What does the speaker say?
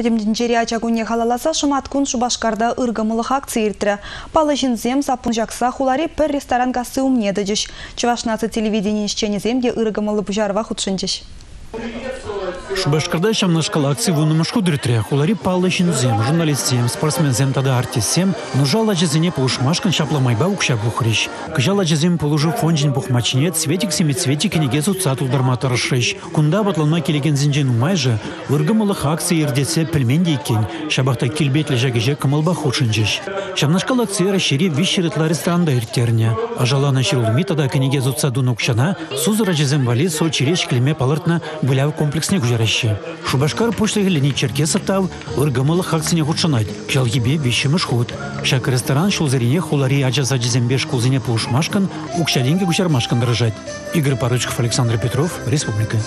Пәдемден ачагуне халаласа шыматкун Шубашкарда ыргымылық акция иртірі. Палы жинзем сапун жақса хулари пір ресторан гасы умнеді жүш. Чувашнасы телевидение ишченеземде ыргымылы бұжарва худшынчыш. Шубашкарда шамнашкал акции вунымыш худыртре, хулари палышын зем, журналистсем, спортсмензем тада артистсем, нужала жезине пулушмашкан шапламайба укша бухрищ. Кыжала жезем пулужу фонжин бухмачнет, цветик семи цветик негез уцату дарматарышыш. Кунда батланма келеген зинжен умайжы, акции ирдесе пельменде иккен, шабахта килбетлі жагеже кымылба худшынжыш. Шамнашкал акция расшири вишеретла ресторанда ирттерне. Ажалана ширулми тада кенегез уцаду нукшана, сузыра жезем вали со череш клеме палыртна выляв комплексне гужараще. Шубашкар пошта гелени черкесатав, ыргымылы хаксине худшанать, жалгибе вещемыш худ. Шак ресторан шулзарине хулари аджаза жезембеш кулзине пушмашкан, укшадинге гушармашкан дрожать. Игорь Поручков, Александр Петров, Республика.